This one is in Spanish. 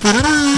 Tararán.